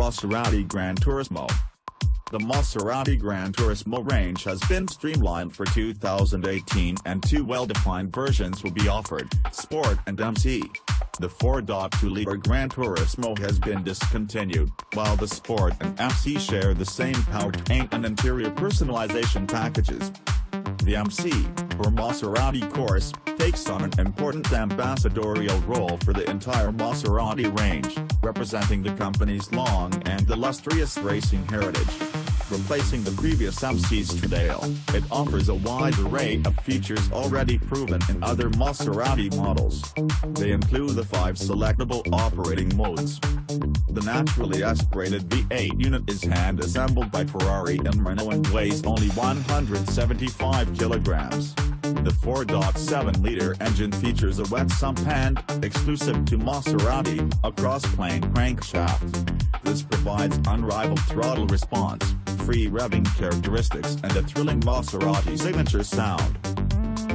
Maserati Gran Turismo. The Maserati Gran Turismo range has been streamlined for 2018 and two well-defined versions will be offered, Sport and MC. The 4.2-liter Gran Turismo has been discontinued, while the Sport and MC share the same powertrain and interior personalization packages. The MC, or Maserati Corse, takes on an important ambassadorial role for the entire Maserati range, representing the company's long and illustrious racing heritage. Replacing the previous MC's Stradale, it offers a wide array of features already proven in other Maserati models. They include the five selectable operating modes. The naturally aspirated V8 unit is hand-assembled by Ferrari and Maranello and weighs only 175 kilograms. The 4.7-liter engine features a wet sump and, exclusive to Maserati, a cross-plane crankshaft. This provides unrivaled throttle response, free revving characteristics and a thrilling Maserati signature sound.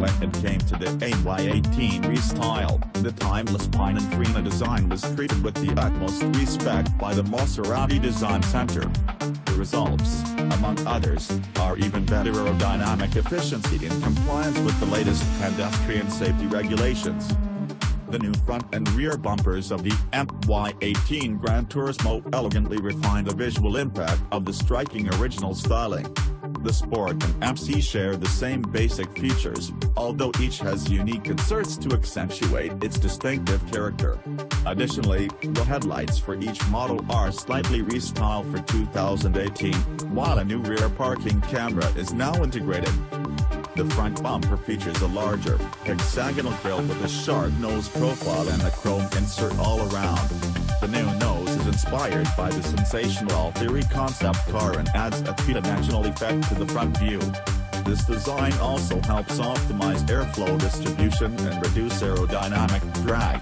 When it came to the MY18 restyle, the timeless Pininfarina design was treated with the utmost respect by the Maserati Design Center. The results, among others, are even better aerodynamic efficiency in compliance with the latest pedestrian safety regulations. The new front and rear bumpers of the MY18 Gran Turismo elegantly refine the visual impact of the striking original styling. The Sport and MC share the same basic features, although each has unique inserts to accentuate its distinctive character. Additionally, the headlights for each model are slightly restyled for 2018, while a new rear parking camera is now integrated. The front bumper features a larger, hexagonal grille with a sharp nose profile and a chrome insert all around. The new nose inspired by the sensational Alfieri concept car and adds a three-dimensional effect to the front view. This design also helps optimize airflow distribution and reduce aerodynamic drag.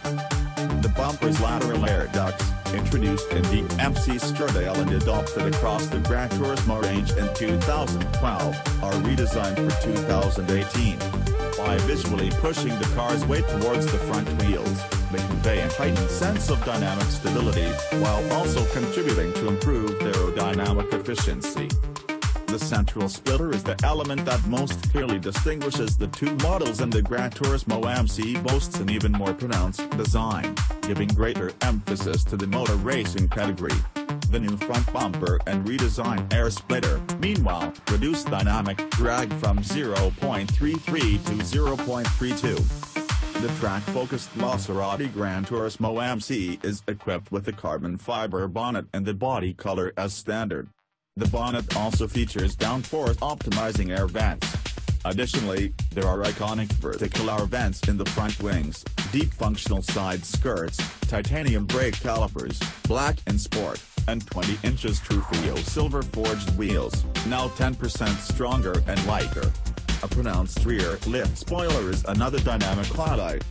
The bumper's lateral air ducts, introduced in the MC Stradale and adopted across the Gran Turismo range in 2012, are redesigned for 2018. By visually pushing the car's weight towards the front wheels, they convey a heightened sense of dynamic stability, while also contributing to improved aerodynamic efficiency. The central splitter is the element that most clearly distinguishes the two models and the Gran Turismo MC boasts an even more pronounced design, giving greater emphasis to the motor racing pedigree. The new front bumper and redesigned air splitter, meanwhile, reduce dynamic drag from 0.33 to 0.32. The track-focused Maserati Gran Turismo MC is equipped with a carbon fiber bonnet and the body color as standard. The bonnet also features downforce optimizing air vents. Additionally, there are iconic vertical air vents in the front wings, deep functional side skirts, titanium brake calipers, black and sport, and 20 inches Trofeo silver forged wheels, now 10% stronger and lighter. A pronounced rear lift spoiler is another dynamic highlight.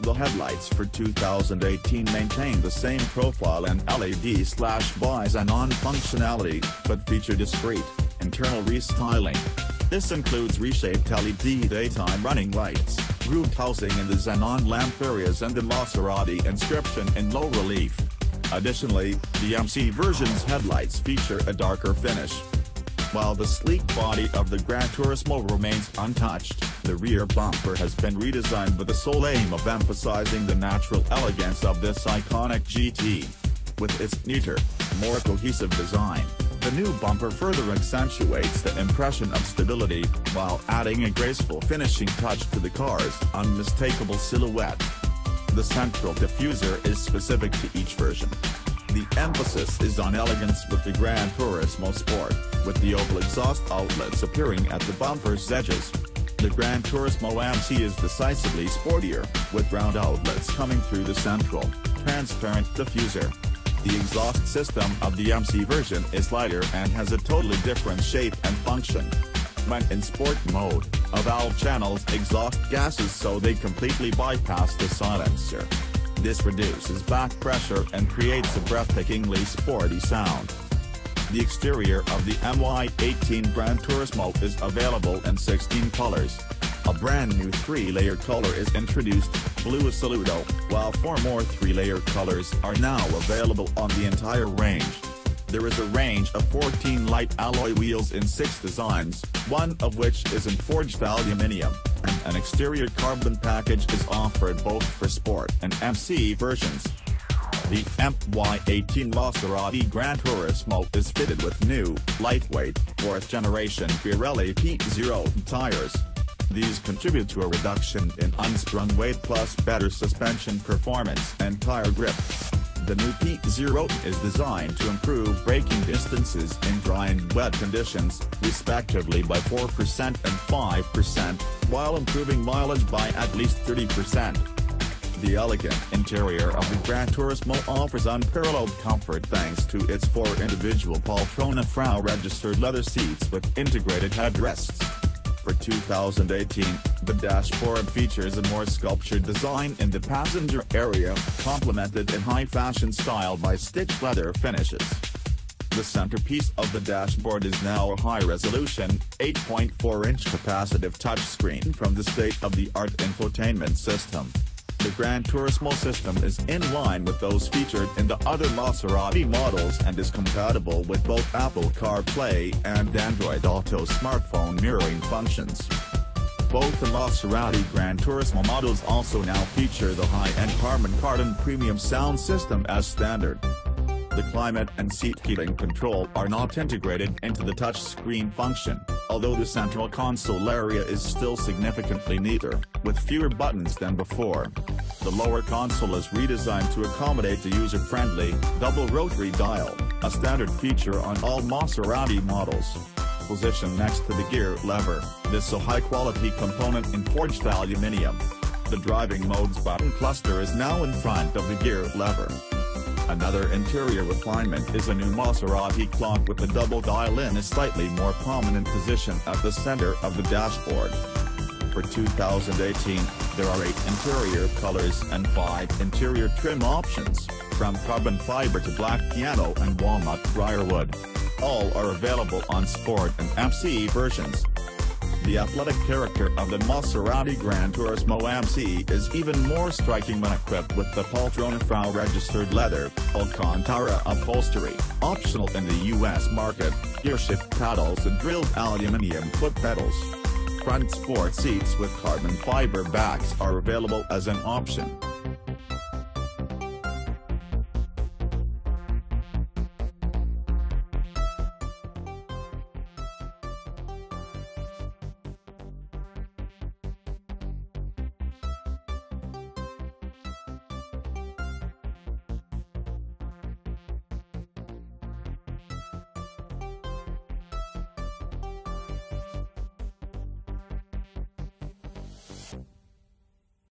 The headlights for 2018 maintain the same profile and LED slash bi-xenon functionality, but feature discrete, internal restyling. This includes reshaped LED daytime running lights, grooved housing in the xenon lamp areas and the Maserati inscription in low relief. Additionally, the MC version's headlights feature a darker finish, while the sleek body of the Gran Turismo remains untouched, the rear bumper has been redesigned with the sole aim of emphasizing the natural elegance of this iconic GT. With its neater, more cohesive design, the new bumper further accentuates the impression of stability, while adding a graceful finishing touch to the car's unmistakable silhouette. The central diffuser is specific to each version, the emphasis is on elegance with the Gran Turismo Sport, with the oval exhaust outlets appearing at the bumper's edges. The Gran Turismo MC is decisively sportier, with round outlets coming through the central, transparent diffuser. The exhaust system of the MC version is lighter and has a totally different shape and function. When in sport mode, a valve channels exhaust gases so they completely bypass the silencer. This reduces back pressure and creates a breathtakingly sporty sound. The exterior of the MY18 Gran Turismo is available in 16 colors. A brand new three-layer color is introduced, Blue Assoluto, while four more three-layer colors are now available on the entire range. There is a range of 14 light alloy wheels in six designs, one of which is in forged aluminium, and an exterior carbon package is offered both for sport and MC versions. The MY18 Maserati Gran Turismo is fitted with new, lightweight, 4th generation Pirelli P Zero tires. These contribute to a reduction in unsprung weight plus better suspension performance and tire grip. The new P Zero is designed to improve braking distances in dry and wet conditions, respectively by 4% and 5%, while improving mileage by at least 30%. The elegant interior of the Gran Turismo offers unparalleled comfort thanks to its four individual Poltrona Frau registered leather seats with integrated headrests. For 2018, the dashboard features a more sculptured design in the passenger area, complemented in high-fashion style by stitched leather finishes. The centerpiece of the dashboard is now a high-resolution, 8.4-inch capacitive touchscreen from the state-of-the-art infotainment system. The Gran Turismo system is in line with those featured in the other Maserati models and is compatible with both Apple CarPlay and Android Auto smartphone mirroring functions. Both the Maserati Gran Turismo models also now feature the high-end Harman Kardon premium sound system as standard. The climate and seat heating control are not integrated into the touchscreen function, although the central console area is still significantly neater, with fewer buttons than before. The lower console is redesigned to accommodate the user-friendly, double rotary dial, a standard feature on all Maserati models. Positioned next to the gear lever, this a high-quality component in forged aluminium. The driving modes button cluster is now in front of the gear lever. Another interior refinement is a new Maserati clock with the double dial in a slightly more prominent position at the center of the dashboard. For 2018, there are 8 interior colors and 5 interior trim options, from carbon fiber to black piano and walnut briarwood. All are available on Sport and MC versions. The athletic character of the Maserati Gran Turismo MC is even more striking when equipped with the Poltrona Frau registered leather, Alcantara upholstery, optional in the US market, gearshift paddles and drilled aluminium foot pedals. Front sport seats with carbon fiber backs are available as an option.